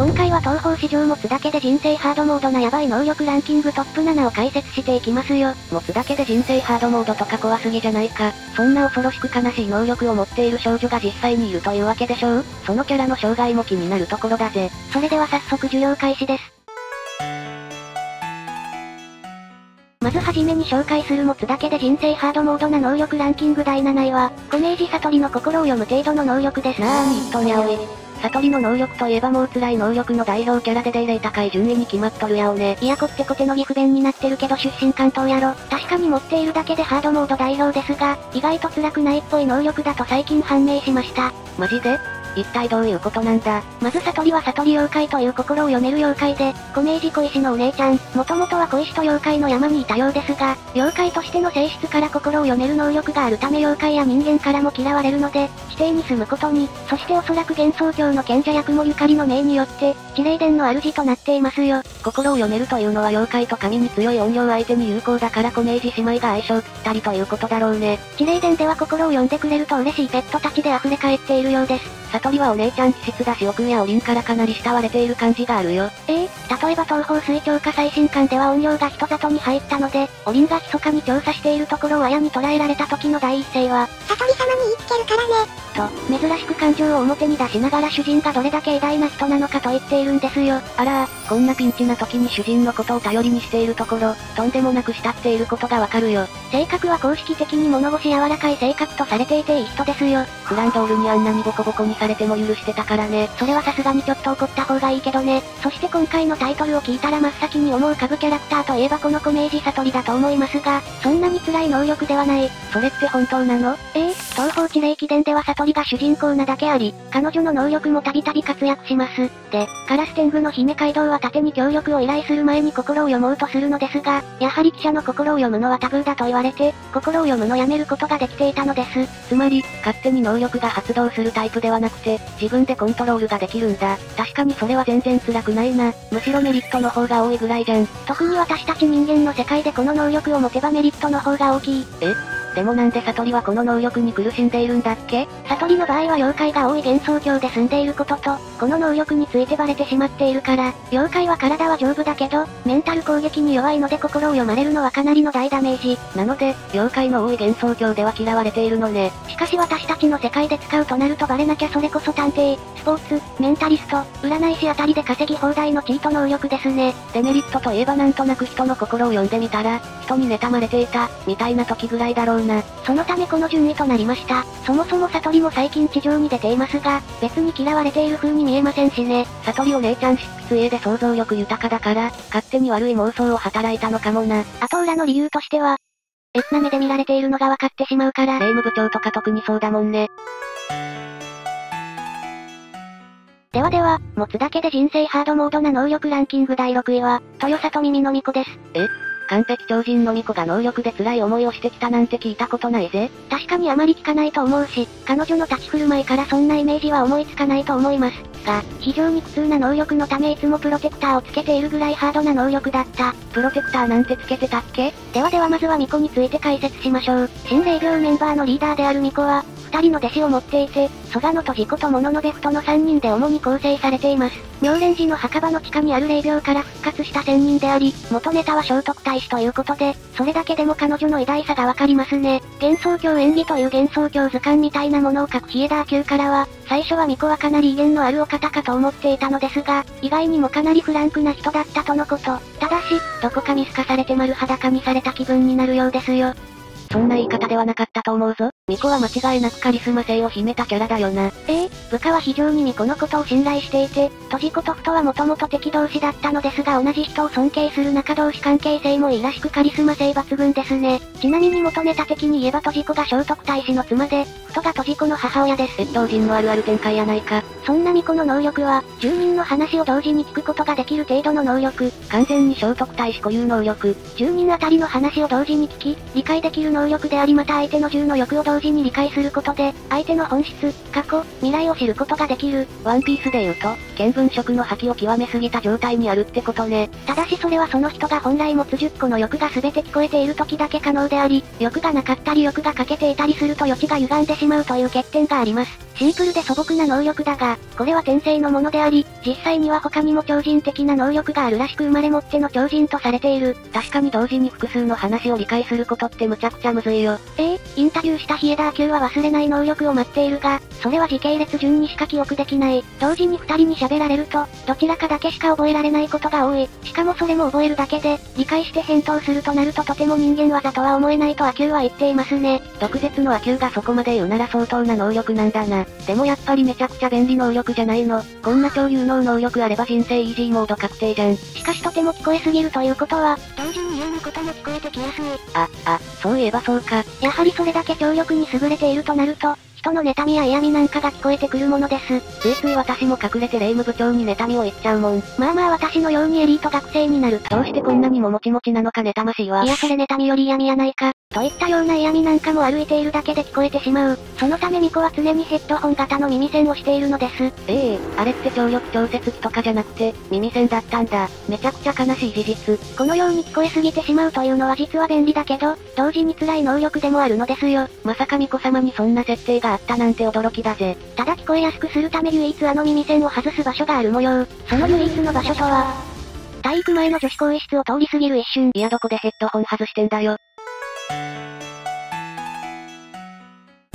今回は東方市場持つだけで人生ハードモードなヤバい能力ランキングトップ7を解説していきますよ。持つだけで人生ハードモードとか怖すぎじゃないか。そんな恐ろしく悲しい能力を持っている少女が実際にいるというわけでしょう？そのキャラの障害も気になるところだぜ。それでは早速授業開始です。まずはじめに紹介する持つだけで人生ハードモードな能力ランキング第7位は、コメージ悟りの心を読む程度の能力です。なーに、とにゃおい。悟りの能力といえばもう辛い能力の代表キャラでデイレイ高い順位に決まっとるやおね。いやこってこてのぎ不便になってるけど出身関東やろ。確かに持っているだけでハードモード代表ですが、意外と辛くないっぽい能力だと最近判明しました。マジで？一体どういうことなんだ？まず悟りは悟り妖怪という心を読める妖怪で、小明寺小石のお姉ちゃん、もともとは小石と妖怪の山にいたようですが、妖怪としての性質から心を読める能力があるため妖怪や人間からも嫌われるので、地底に住むことに、そしておそらく幻想郷の賢者役もゆかりの命によって、地霊殿の主となっていますよ。心を読めるというのは妖怪と神に強い音量相手に有効だから小明寺姉妹が相性ぴったりということだろうね。地霊殿では心を読んでくれると嬉しいペットたちで溢れ返っているようです。悟りはお姉ちゃん気質だし奥やおりんからかなり慕われている感じがあるよ。ええー、例えば東方水調化最新刊では音量が人里に入ったので、おりんが密かに調査しているところを綾に捉えられた時の第一声は、悟り様に言いつけるからね。と、珍しく感情を表に出しながら主人がどれだけ偉大な人なのかと言っているんですよ。あらこんなピンチな時に主人のことを頼りにしているところ、とんでもなく慕っていることがわかるよ。性格は公式的に物腰柔らかい性格とされていていい人ですよ。グランドールにあんなにボコボコにされても許してたからね。それはさすがにちょっと怒った方がいいけどね。そして今回のタイトルを聞いたら真っ先に思う株キャラクターといえばこのコメージ悟りだと思いますが、そんなに辛い能力ではない。それって本当なの？ええー、東方地霊記伝では悟りが主人公なだけあり、彼女の能力もたびたび活躍します。で、カラステングの姫街道は盾に協力を依頼する前に心を読もうとするのですが、やはり記者の心を読むのはタブーだと言われて、心を読むのやめることができていたのです。つまり、勝手に能力が発動するタイプではなくて、自分でコントロールができるんだ。確かにそれは全然辛くないな。むしろメリットの方が多いぐらいじゃん。特に私たち人間の世界でこの能力を持てばメリットの方が大きい。え？でもなんで悟りはこの能力に苦しんでいるんだっけ？悟りの場合は妖怪が多い幻想郷で住んでいることと、この能力についてバレてしまっているから、妖怪は体は丈夫だけど、メンタル攻撃に弱いので心を読まれるのはかなりの大ダメージ。なので、妖怪の多い幻想郷では嫌われているのね。しかし私たちの世界で使うとなるとバレなきゃそれこそ探偵、スポーツ、メンタリスト、占い師あたりで稼ぎ放題のチート能力ですね。デメリットといえばなんとなく人の心を読んでみたら、人に妬まれていた、みたいな時ぐらいだろうな。そのためめこの順位となりました。そもそも悟りも最近地上に出ていますが、別に嫌われている風に見えませんしね。悟りお姉ちゃん執筆絵で想像力豊かだから、勝手に悪い妄想を働いたのかもな。あと裏の理由としては、エスな目で見られているのが分かってしまうから。霊務部長とか特にそうだもんね。ではでは、持つだけで人生ハードモードな能力ランキング第6位は、豊里耳の巫女です。え？完璧超人の巫女が能力で辛い思いをしてきたなんて聞いたことないぜ。確かにあまり聞かないと思うし、彼女の立ち振る舞いからそんなイメージは思いつかないと思います。が、非常に苦痛な能力のためいつもプロテクターをつけているぐらいハードな能力だった。プロテクターなんてつけてたっけ？ではではまずは巫女について解説しましょう。心霊病メンバーのリーダーである巫女は、二人の弟子を持っていて、蘇我のと事故と物のベフトの三人で主に構成されています。妙蓮寺の墓場の地下にある霊廟から復活した仙人であり、元ネタは聖徳太子ということで、それだけでも彼女の偉大さがわかりますね。幻想郷演技という幻想郷図鑑みたいなものを書くヒエダー級からは、最初は巫女はかなり威厳のあるお方かと思っていたのですが、意外にもかなりフランクな人だったとのこと。ただし、どこか見透かされて丸裸にされた気分になるようですよ。そんな言い方ではなかったと思うぞ。巫女は間違いなくカリスマ性を秘めたキャラだよな。え？えー、部下は非常に巫女のことを信頼していて、トジコとフトはもともと敵同士だったのですが同じ人を尊敬する仲同士関係性もいいらしくカリスマ性抜群ですね。ちなみに元ネタ的に言えばトジコが聖徳太子の妻で、フトがトジコの母親です。越冬人のあるある展開やないか。そんな巫女の能力は、住人の話を同時に聞くことができる程度の能力。完全に聖徳太子固有能力。住人あたりの話を同時に聞き、理解できる能力でありまた相手の銃の欲を同同時に理解することで、相手の本質、過去、未来を知ることができる。ワンピースで言うと、見聞色の覇気を極めすぎた状態にあるってことね。ただしそれはその人が本来持つ10個の欲が全て聞こえている時だけ可能であり、欲がなかったり欲が欠けてい。たりすると余地が歪んでしまうという欠点があります。シンプルで素朴な能力だが、これは天性のものであり、実際には他にも超人的な能力があるらしく生まれ持っての超人とされてい。る。確かに同時に複数の話を理解することってむちゃくちゃむずい。よ。ええインタビューしたヒエダー級は忘れない。能力を待ってい。るが、それは時系列順にしか記憶できない。同時に二人に喋られると、どちらかだけしか覚えられないことが多い。しかもそれも覚えるだけで、理解して返答するとなるととても人間技とは思えないとアキューは言っていますね。毒舌のアキューがそこまで言うなら相当な能力なんだな。でもやっぱりめちゃくちゃ便利能力じゃないの。こんな超有能能力あれば人生イージーモード確定じゃん。しかしとても聞こえすぎるということは、単純に言うことも聞こえてきやすい。あ、あ、そういえばそうか。やはりそれだけ聴力に優れているとなると、人の妬みや嫌味なんかが聞こえてくるものです。ついつい私も隠れて霊務部長に妬みを言っちゃうもん。まあまあ私のようにエリート学生になると。どうしてこんなにももちもちなのか妬ましいわ。いやそれ妬みより嫌味やないか。といったような嫌味なんかも歩いているだけで聞こえてしまう。そのため巫女は常にヘッドホン型の耳栓をしているのです。ええー、あれって聴力調節器とかじゃなくて、耳栓だったんだ。めちゃくちゃ悲しい事実。このように聞こえすぎてしまうというのは実は便利だけど、同時に辛い能力でもあるのですよ。まさか巫女様にそんな設定があったなんて驚きだぜ。ただ聞こえやすくするため唯一あの耳栓を外す場所がある模様。その唯一の場所とは、体育前の女子更衣室を通り過ぎる一瞬。いやどこでヘッドホン外してんだよ。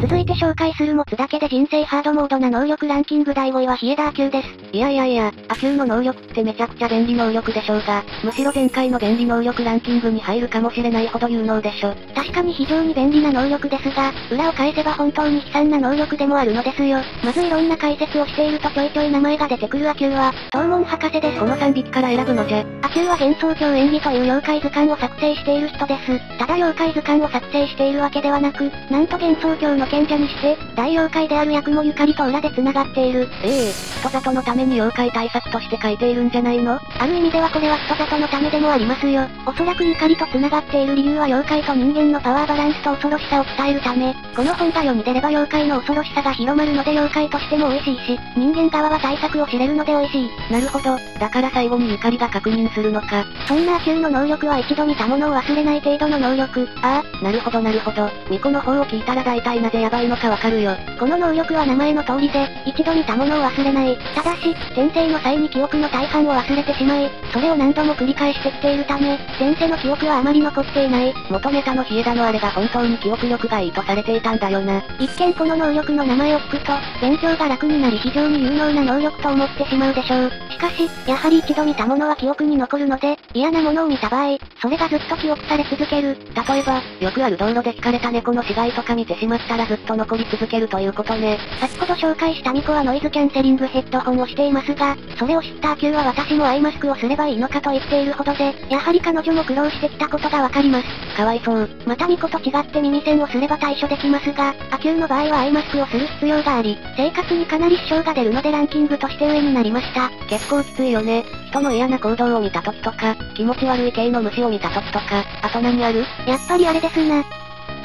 続いて紹介する持つだけで人生ハードモードな能力ランキング第5位はヒエダー級です。いやいやいや、ア級の能力ってめちゃくちゃ便利能力でしょうが、むしろ前回の便利能力ランキングに入るかもしれないほど有能でしょ。確かに非常に便利な能力ですが、裏を返せば本当に悲惨な能力でもあるのですよ。まずいろんな解説をしているとちょいちょい名前が出てくるアキューは、東門博士です。この3匹から選ぶのじゃ。アキューは幻想郷演技という妖怪図鑑を作成している人です。ただ妖怪図鑑を作成しているわけではなく、なんと幻想郷の賢者にして、大妖怪である役もゆかりと裏で繋がっている。ええ人里のために妖怪対策として書いているんじゃないの？ある意味ではこれは人里のためでもありますよ。おそらくゆかりと繋がっている理由は妖怪と人間のパワーバランスと恐ろしさを伝えるため、この本が世に出れば妖怪の恐ろしさが広まるので妖怪としても美味しいし、人間側は対策を知れるので美味しい。なるほど、だから最後にゆかりが確認するのか。そんな級の能力は一度見たものを忘れない程度の能力。ああ、なるほどなるほど。巫女の方を聞いたら大体なぜやばいのかわかるよ。この能力は名前の通りで、一度見たものを忘れない。ただし、転生の際に記憶の大半を忘れてしまい、それを何度も繰り返してきているため、前世の記憶はあまり残っていない。元ネタのヒエダのあれが本当に記憶力がいいとされていたんだよな。一見この能力の名前を聞くと、勉強が楽になり非常に有能な能力と思ってしまうでしょう。しかし、やはり一度見たものは記憶に残るので、嫌なものを見た場合、それがずっと記憶され続ける。例えば、よくある道路で轢かれた猫の死骸とか見てしまったらずっと残り続けるということね。先ほど紹介したミコはノイズキャンセリングヘッドホンをしていますが、それを知ったアキューは私もアイマスクをすればいいのかと言っているほどで、やはり彼女も苦労してきたことがわかります。かわいそう。またミコと違って耳栓をすれば対処できますが、アキューの場合はアイマスクをする必要があり、生活にかなり支障が出るのでランキングとして上になりました。結構きついよね。人の嫌な行動を見た時とか、気持ち悪い系の虫を見た時とか、あと何ある？やっぱりあれですな。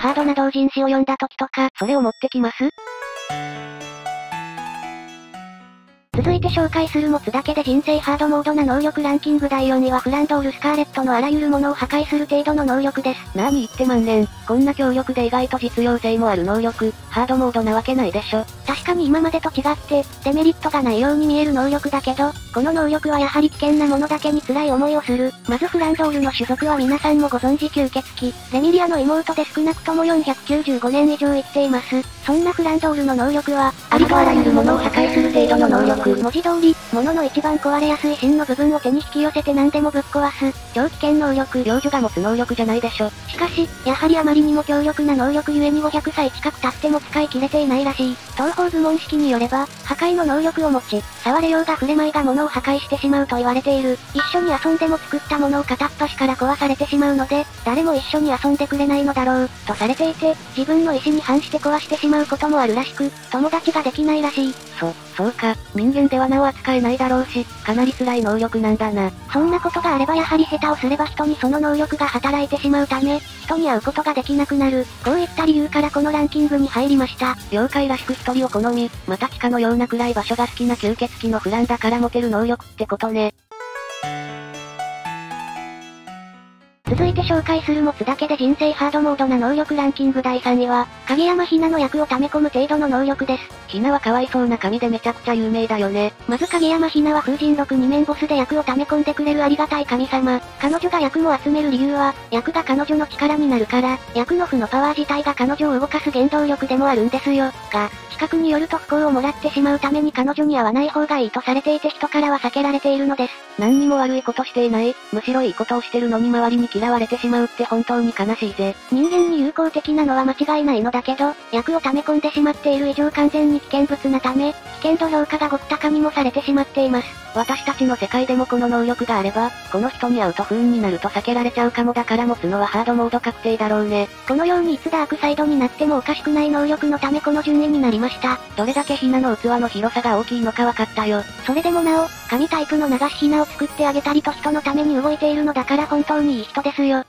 ハードな同人誌を読んだ時とか、それを持ってきます？続いて紹介する持つだけで人生ハードモードな能力ランキング第4位はフランドール・スカーレットのあらゆるものを破壊する程度の能力です。何言ってまんねん。こんな強力で意外と実用性もある能力、ハードモードなわけないでしょ。確かに今までと違って、デメリットがないように見える能力だけど、この能力はやはり危険なものだけに辛い思いをする。まずフランドールの種族は皆さんもご存知吸血鬼、レミリアの妹で少なくとも495年以上生きています。そんなフランドールの能力は、ありとあらゆるものを破壊する程度の能力。文字通り、物の一番壊れやすい芯の部分を手に引き寄せて何でもぶっ壊す、超危険能力。幼女が持つ能力じゃないでしょ。しかし、やはりあまりにも強力な能力ゆえに500歳近く経っても使い切れていないらしい。東方部門式によれば、破壊の能力を持ち、触れようが触れまいが物を破壊してしまうと言われている。一緒に遊んでも作ったものを片っ端から壊されてしまうので、誰も一緒に遊んでくれないのだろう、とされていて、自分の意思に反して壊してしまうこともあるらしく、友達ができないらしい。そ、そうか、人間ではなお扱ええないだろうし、かなり辛い能力なんだな。そんなことがあればやはり下手をすれば人にその能力が働いてしまうため、人に会うことができなくなる。こういった理由からこのランキングに入りました。妖怪らしく一人を好み、また地下のような暗い場所が好きな吸血鬼のフランだから持てる能力ってことね。続いて紹介する持つだけで人生ハードモードな能力ランキング第3位は、影山ひなの役を溜め込む程度の能力です。ひなはかわいそうな神でめちゃくちゃ有名だよね。まず影山ひなは風神録2面ボスで役を溜め込んでくれるありがたい神様。彼女が役も集める理由は、役が彼女の力になるから、役の負のパワー自体が彼女を動かす原動力でもあるんですよ。が、覚によると不幸をもらってしまうために彼女に会わない方がいいとされていて人からは避けられているのです。何にも悪いことしていない、むしろいいことをしてるのに周りに嫌われてしまうって本当に悲しいぜ。人間に有効的なのは間違いないのだけど、薬を溜め込んでしまっている以上完全に危険物なため、危険度評価が極高にもされてしまっています。私たちの世界でもこの能力があれば、この人に会うと不運になると避けられちゃうかもだから持つのはハードモード確定だろうね。このようにいつダークサイドになってもおかしくない能力のためこの順位になりました。どれだけひなの器の広さが大きいのか分かったよ。それでもなお、神タイプの流しひなを作ってあげたりと人のために動いているのだから本当にいい人ですよ。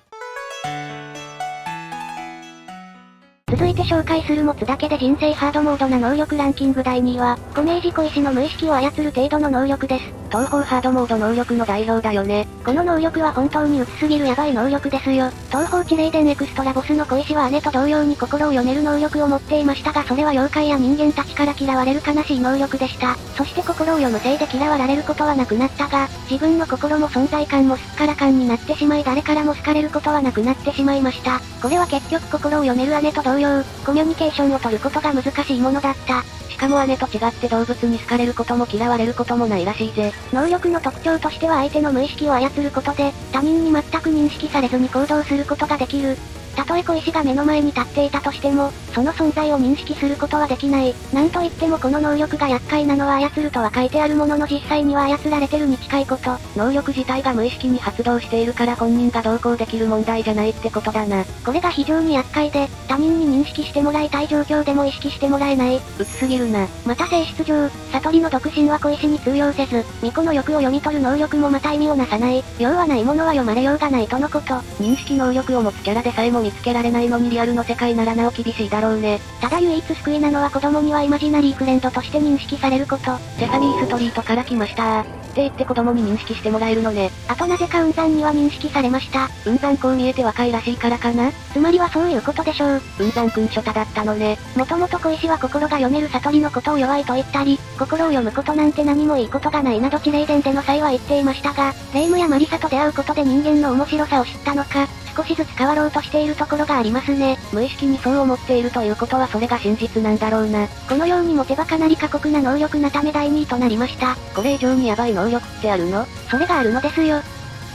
続いて紹介する持つだけで人生ハードモードな能力ランキング第2位は、コメージ小石の無意識を操る程度の能力です。東方ハードモード能力の代表だよね。この能力は本当に薄すぎるヤバい能力ですよ。東方地霊伝エクストラボスの小石は姉と同様に心を読める能力を持っていましたがそれは妖怪や人間たちから嫌われる悲しい能力でした。そして心を読むせいで嫌われることはなくなったが、自分の心も存在感もすっからかんになってしまい誰からも好かれることはなくなってしまいました。これは結局心を読める姉と同様、コミュニケーションを取ることが難しいものだった。しかも姉と違って動物に好かれることも嫌われることもないらしいぜ。能力の特徴としては相手の無意識を操ることで、他人に全く認識されずに行動することができる。たとえ小石が目の前に立っていたとしても、その存在を認識することはできない。なんといってもこの能力が厄介なのは操るとは書いてあるものの実際には操られてるに近いこと。能力自体が無意識に発動しているから本人が同行できる問題じゃないってことだな。これが非常に厄介で、他人に認識してもらいたい状況でも意識してもらえない。薄すぎるな。また性質上、悟りの独身は小石に通用せず、巫女の欲を読み取る能力もまた意味をなさない。用はないものは読まれようがないとのこと。認識能力を持つキャラでさえも見つけられないのにリアルの世界ならなお厳しいだろうね。ただ唯一救いなのは子供にはイマジナリーフレンドとして認識されること。セサミーストリートから来ましたって言って子供に認識してもらえるのね。あとなぜか雲山には認識されました？雲山こう見えて若いらしいからかなつまりはそういうことでしょう。雲山君初太だったのね。もともと小石は心が読める悟りのことを弱いと言ったり、心を読むことなんて何もいいことがないなど地霊伝での際は言っていましたが、霊夢やマリサと出会うことで人間の面白さを知ったのか、少しずつ変わろうとしているところがありますね。無意識にそう思っているということはそれが真実なんだろうな。このように持てばかなり過酷な能力なため第2位となりました。これ以上にヤバい能力ってあるの？それがあるのですよ。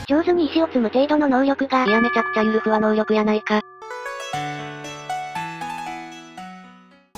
上手に石を積む程度の能力が。いやめちゃくちゃゆるふわ能力やないか。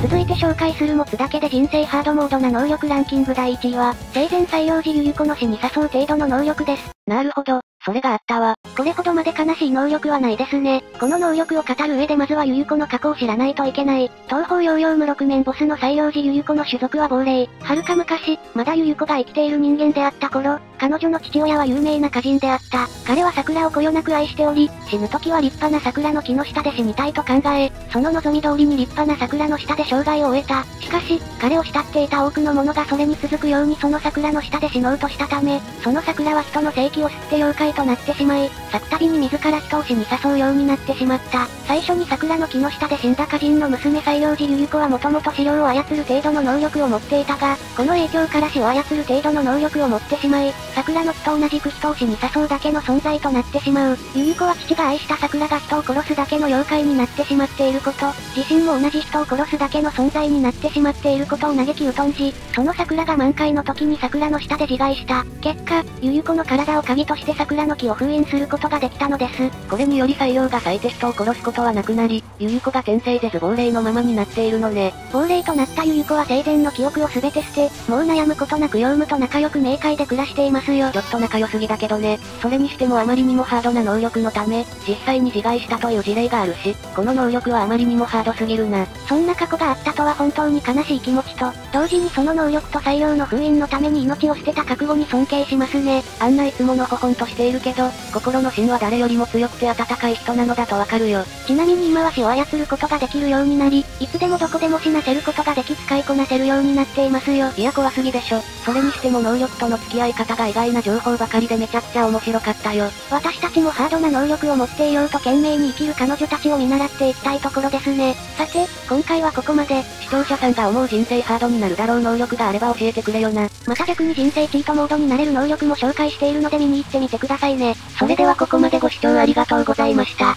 続いて紹介する持つだけで人生ハードモードな能力ランキング第1位は、生前採用時ゆゆこの死に誘う程度の能力です。なるほど。それがあったわ。これほどまで悲しい能力はないですね。この能力を語る上でまずはゆゆこの過去を知らないといけない。東方ヨーヨー無六面ボスの採用時ゆゆこの種族は亡霊。はるか昔、まだゆゆこが生きている人間であった頃、彼女の父親は有名な歌人であった。彼は桜をこよなく愛しており、死ぬ時は立派な桜の木の下で死にたいと考え、その望み通りに立派な桜の下で生涯を終えた。しかし、彼を慕っていた多くの者がそれに続くようにその桜の下で死のうとしたため、その桜は人の正気を吸って妖怪ととなってしまい、咲くたびに自ら人を死に誘うようになってしまった。最初に桜の木の下で死んだ歌人の娘採用時ゆゆ子はもともと資料を操る程度の能力を持っていたが、この影響から死を操る程度の能力を持ってしまい、桜の木と同じく人を死に誘うだけの存在となってしまう。ゆゆ子は父が愛した桜が人を殺すだけの妖怪になってしまっていること、自身も同じ人を殺すだけの存在になってしまっていることを嘆きうとんじ、その桜が満開の時に桜の下で自害した。結果、ゆゆ子の体を鍵として桜の木を封印することができたのです。これにより採用が咲いて人を殺すことはなくなり、ゆゆ子が転生でず亡霊のままになっているのね。亡霊となったゆゆ子は生前の記憶を全て捨て、もう悩むことなくヨウムと仲良く冥界で暮らしていますよ。ちょっと仲良すぎだけどね。それにしてもあまりにもハードな能力のため、実際に自害したという事例があるし、この能力はあまりにもハードすぎるな。そんな過去があったとは本当に悲しい気持ちと、同時にその能力と採用の封印のために命を捨てた覚悟に尊敬しますね。あんないつものほほんとしているけど、心の芯は誰よりも強くて温かい人なのだとわかるよ。ちなみに今は死を操ることができるようになり、いつでもどこでも死なせることができ使いこなせるようになっていますよ。いや怖すぎでしょ。それにしても能力との付き合い方が意外な情報ばかりでめちゃくちゃ面白かったよ。私たちもハードな能力を持っていようと懸命に生きる彼女たちを見習っていきたいところですね。さて、今回はここまで。視聴者さんが思う人生ハードになるだろう能力があれば教えてくれよな。また逆に人生チートモードになれる能力も紹介しているので見に行ってみてくださいね。それではここまでご視聴ありがとうございました。